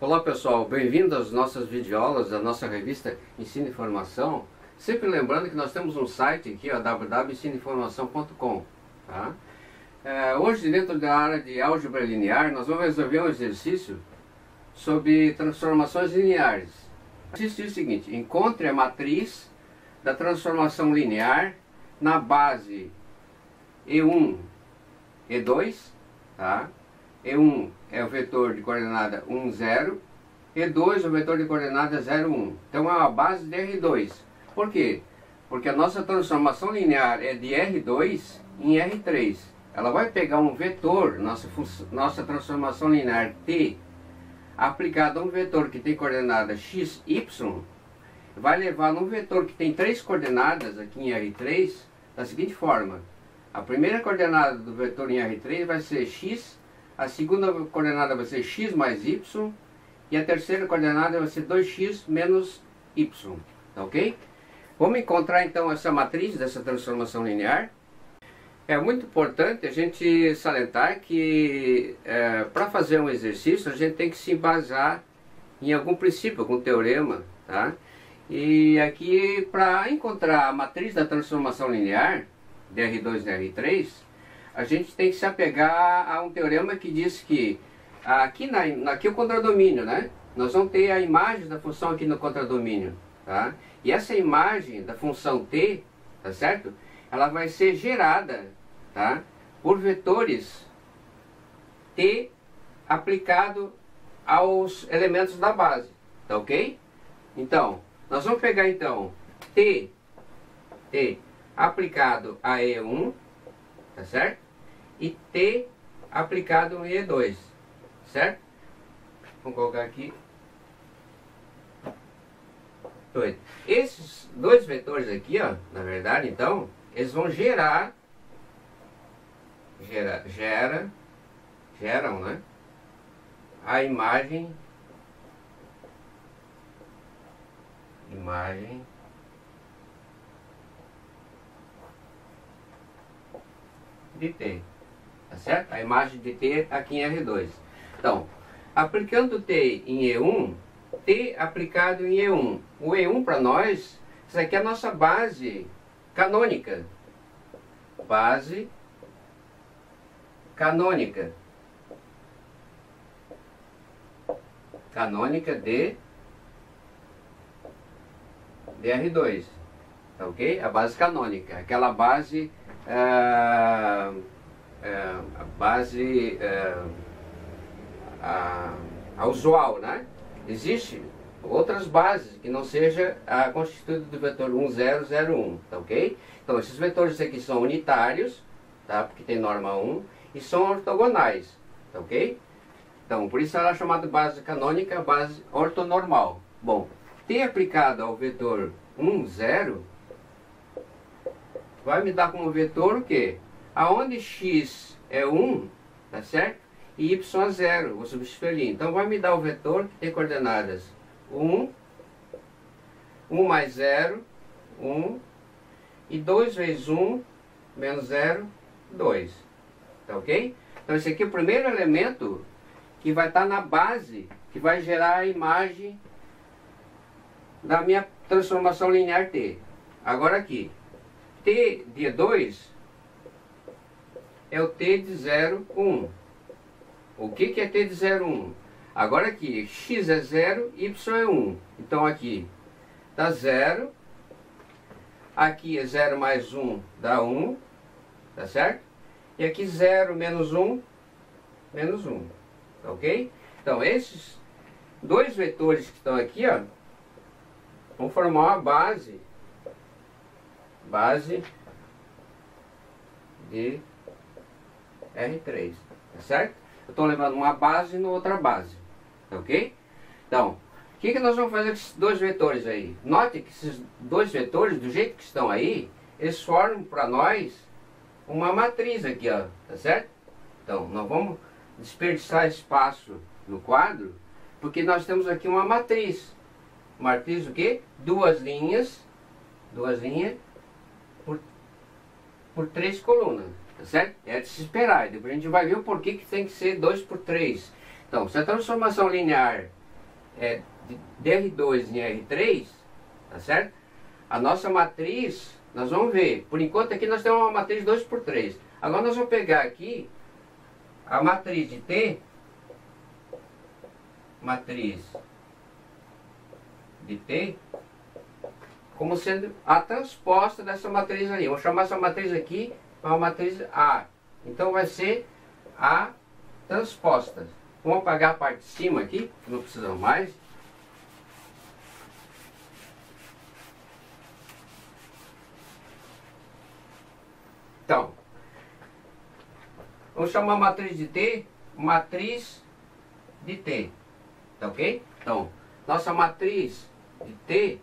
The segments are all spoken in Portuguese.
Olá pessoal, bem-vindos às nossas videoaulas da nossa revista Ensino e Informação. Sempre lembrando que nós temos um site aqui, www.ensinoinformação.com. Tá? É, hoje, dentro da área de álgebra linear, nós vamos resolver um exercício sobre transformações lineares. Diz o seguinte, encontre a matriz da transformação linear na base E1, E2, tá? E1 é o vetor de coordenada 1, 0, E2 é o vetor de coordenada 0, 1. Então é uma base de R2. Por quê? Porque a nossa transformação linear é de R2 em R3. Ela vai pegar um vetor, nossa, nossa transformação linear T, aplicada a um vetor que tem coordenada x, y, vai levar num vetor que tem três coordenadas aqui em R3, da seguinte forma. A primeira coordenada do vetor em R3 vai ser x a segunda coordenada vai ser x mais y. E a terceira coordenada vai ser 2x menos y. Tá ok? Vamos encontrar então essa matriz dessa transformação linear. É muito importante a gente salientar que é, para fazer um exercício a gente tem que se embasar em algum princípio, algum teorema. Tá? E aqui para encontrar a matriz da transformação linear, dr2 e dr3, a gente tem que se apegar a um teorema que diz que aqui, na, aqui é o contradomínio, né? Nós vamos ter a imagem da função aqui no contradomínio, tá? E essa imagem da função t, tá certo? Ela vai ser gerada, tá? Por vetores t aplicado aos elementos da base, tá ok? Então, nós vamos pegar então t, t aplicado a E1, tá certo? e T aplicado no E2, certo? Vamos colocar aqui. Dois. Esses dois vetores aqui, ó, na verdade, então, eles vão gerar, gera, gera, geram, né? A imagem, imagem de T. Tá certo? A imagem de T aqui em R2. Então, aplicando T em E1, T aplicado em E1. O E1 para nós, isso aqui é a nossa base canônica. Base canônica. Canônica de, de R2. Tá ok? A base canônica. Aquela base... Uh, é, a base é, a, a, usual, né? Existe outras bases que não seja a constituída do vetor 1001, tá ok? Então esses vetores aqui são unitários, tá? Porque tem norma 1 e são ortogonais, tá ok? Então por isso ela é chamada base canônica, base ortonormal. Bom, T aplicado ao vetor 1, 0 vai me dar como vetor o quê? Aonde x é 1, tá certo? E y é 0, vou substituir ali. Então vai me dar o vetor que tem coordenadas 1, 1 mais 0, 1, e 2 vezes 1 menos 0, 2. Tá ok? Então esse aqui é o primeiro elemento que vai estar na base, que vai gerar a imagem da minha transformação linear T. Agora aqui, T de 2 é o T de 0, 1. O que, que é T de 0, 1? Agora aqui, x é 0, y é 1. Então aqui dá 0. Aqui é 0 mais 1 dá 1. Tá certo? E aqui 0 menos 1, menos 1. Tá ok? Então esses dois vetores que estão aqui, ó, vão formar uma base. Base de R3, tá certo? Eu estou levando uma base e outra base, ok? Então, o que, que nós vamos fazer com esses dois vetores aí? Note que esses dois vetores, do jeito que estão aí, eles formam para nós uma matriz aqui, ó, tá certo? Então, nós vamos desperdiçar espaço no quadro, porque nós temos aqui uma matriz. Matriz o quê? Duas linhas, duas linhas por, por três colunas, tá certo? É de se esperar, depois a gente vai ver o porquê que tem que ser 2 por 3. Então, se a transformação linear é de R2 em R3, tá certo? A nossa matriz, nós vamos ver, por enquanto aqui nós temos uma matriz 2 por 3. Agora nós vamos pegar aqui a matriz de T, matriz de T, como sendo a transposta dessa matriz ali. Vou chamar essa matriz aqui uma matriz A. Então vai ser a transposta. Vamos apagar a parte de cima aqui, que não precisamos mais. Então, vamos chamar a matriz de T, matriz de T. Tá ok? Então, nossa matriz de T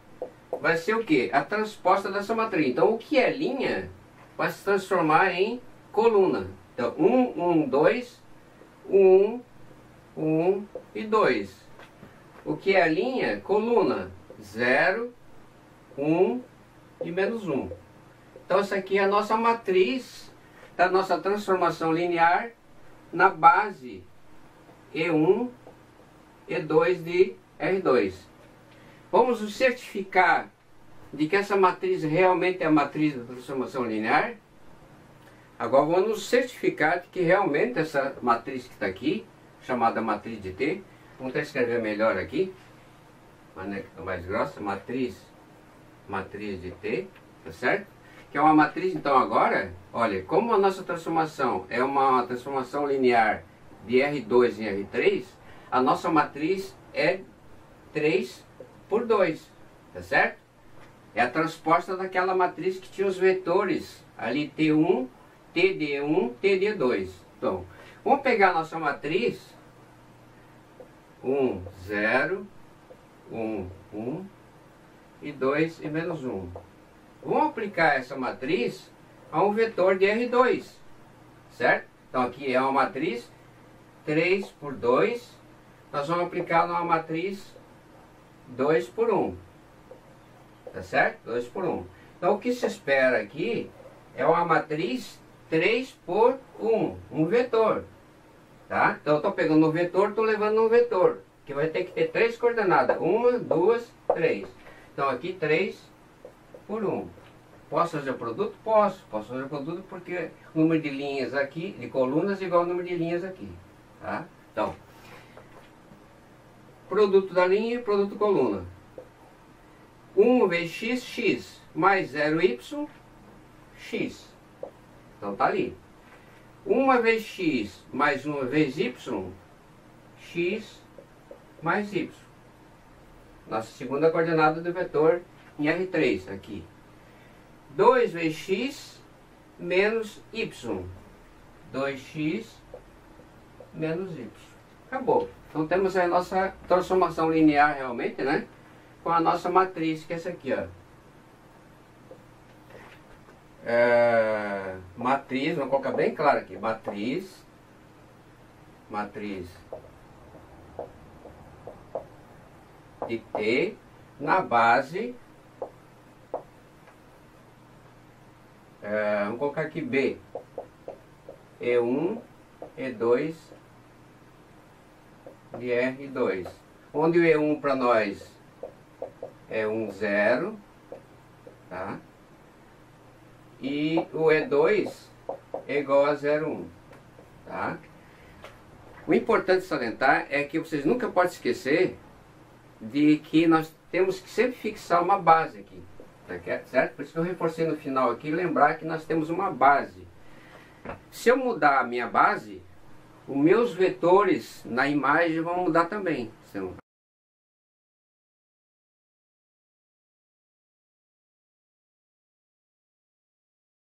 vai ser o que? A transposta dessa matriz. Então, o que é linha vai se transformar em coluna. Então, 1, 1, 2, 1, 1 e 2. O que é linha? Coluna. 0, 1 e menos 1. Então, essa aqui é a nossa matriz da nossa transformação linear na base E1, E2 de R2. Vamos nos certificar de que essa matriz realmente é a matriz da transformação linear. Agora vamos nos certificar de que realmente essa matriz que está aqui, chamada matriz de T, vamos até escrever melhor aqui, mais grossa, matriz, matriz de T, tá certo? Que é uma matriz, então agora, olha, como a nossa transformação é uma transformação linear de R2 em R3, a nossa matriz é 3 por 2, tá certo? É a transposta daquela matriz que tinha os vetores ali T1, TD1, TD2. Então, vamos pegar a nossa matriz 1, 0, 1, 1 e 2 e menos 1. Vamos aplicar essa matriz a um vetor de R2, certo? Então aqui é uma matriz 3 por 2, nós vamos aplicar numa matriz 2 por 1. Tá certo? 2 por 1. Então o que se espera aqui é uma matriz 3 por 1, um vetor. Tá? Então eu estou pegando um vetor, estou levando um vetor, que vai ter que ter três coordenadas. Uma, duas, três. Então aqui 3 por 1. Posso fazer produto? Posso. Posso fazer produto porque o número de linhas aqui, de colunas, é igual ao número de linhas aqui. Tá? Então, produto da linha e produto coluna. 1 vezes x, x, mais 0y, x. Então tá ali. 1 vezes x mais 1 vezes y, x mais y. Nossa segunda coordenada do vetor em R3 aqui. 2 vezes x menos y. 2x menos y. Acabou. Então temos a nossa transformação linear realmente, né? Com a nossa matriz, que é essa aqui, ó. É, matriz, vamos colocar bem claro aqui. Matriz. Matriz de T na base. É, vamos colocar aqui B. E1, E2, de R2. Onde o E1 para nós é um zero, tá? E o E2 é igual a 0,1, tá? O importante salientar é que vocês nunca podem esquecer de que nós temos que sempre fixar uma base aqui, tá certo? Por isso que eu reforcei no final aqui, lembrar que nós temos uma base. Se eu mudar a minha base, os meus vetores na imagem vão mudar também.